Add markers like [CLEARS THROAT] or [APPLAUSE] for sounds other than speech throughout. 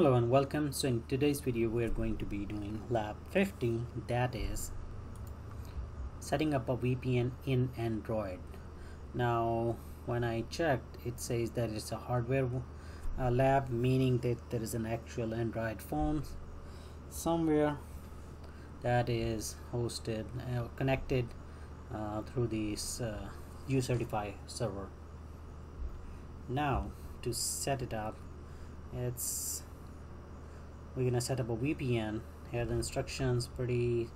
Hello and welcome. So in today's video we are going to be doing lab 15 that is setting up a VPN in Android. Now when I checked it says that it's a hardware uh, lab meaning that there is an actual Android phone somewhere that is hosted uh, connected uh, through this uh, uCertify server. Now to set it up it's we're gonna set up a VPN here the instructions pretty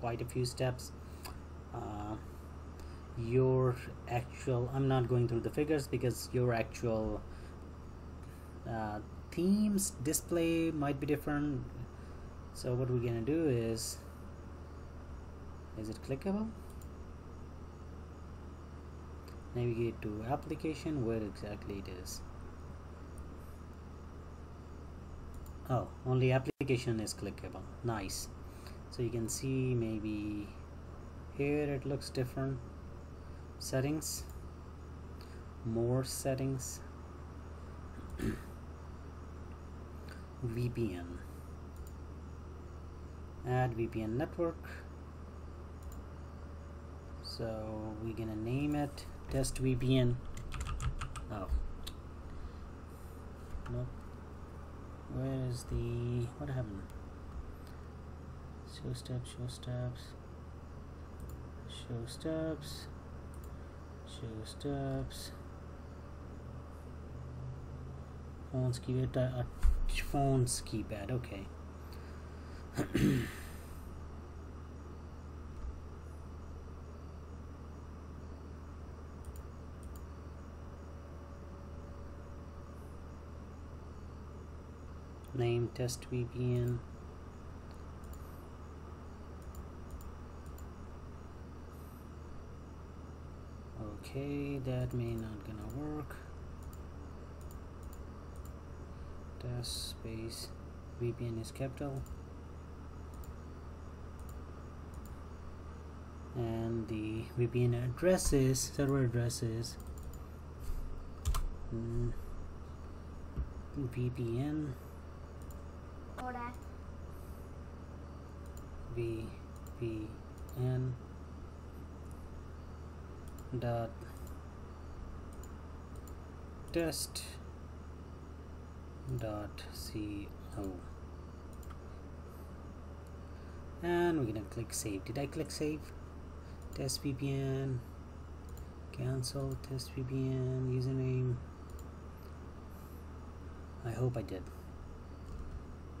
quite a few steps. Uh, your actual I'm not going through the figures because your actual uh, themes display might be different. So what we're gonna do is is it clickable? Navigate to application where exactly it is oh only application is clickable. Nice. So you can see maybe here it looks different. Settings. More settings. [CLEARS THROAT] VPN add VPN network. So we're gonna name it test VPN oh. Where is the what happened? Show steps show steps. Show steps. Show steps. Phones keypad uh, phones keypad okay [CLEARS THROAT] name test VPN okay that may not gonna work. Test space VPN is capital. And the VPN address is server address is mm, VPN Ahora. VPN dot test dot co and we're gonna click save. Did I click save? Test VPN cancel. Test VPN username. I hope I did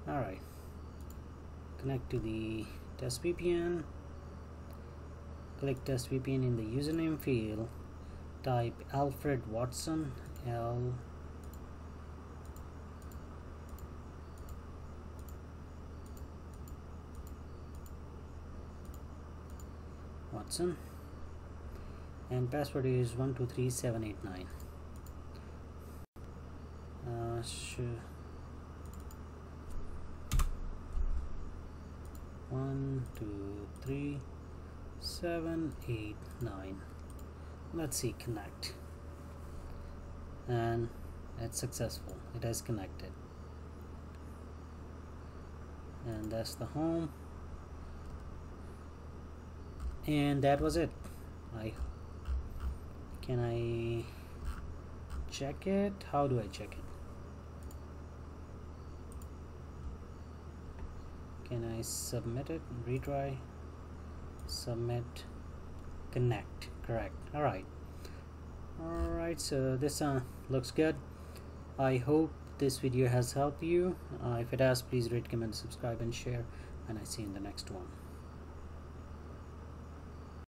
alright connect to the test VPN click test VPN in the username field. Type Alfred Watson L. Watson. And password is 123789 uh, sure one two three seven eight nine. Let's see connect. And it's successful. It has connected. And that's the home. And that was it. I can I check it? How do I check it can I submit it? Retry. Submit. Connect. Correct. All right. All right so this uh, looks good. I hope this video has helped you. Uh, if it has please rate comment subscribe and share and I see you in the next one